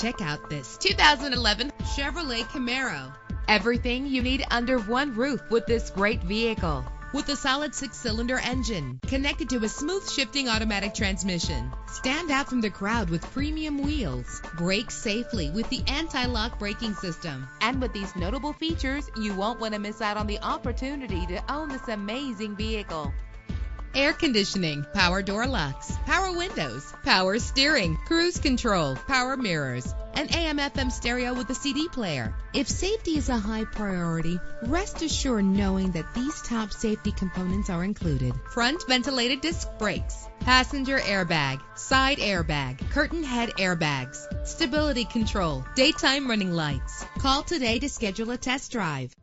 Check out this 2011 Chevrolet Camaro. Everything you need under one roof with this great vehicle. With a solid six-cylinder engine connected to a smooth shifting automatic transmission. Stand out from the crowd with premium wheels. Brake safely with the anti-lock braking system. And with these notable features, you won't want to miss out on the opportunity to own this amazing vehicle air conditioning, power door locks, power windows, power steering, cruise control, power mirrors, an AM FM stereo with a CD player. If safety is a high priority, rest assured knowing that these top safety components are included. Front ventilated disc brakes, passenger airbag, side airbag, curtain head airbags, stability control, daytime running lights. Call today to schedule a test drive.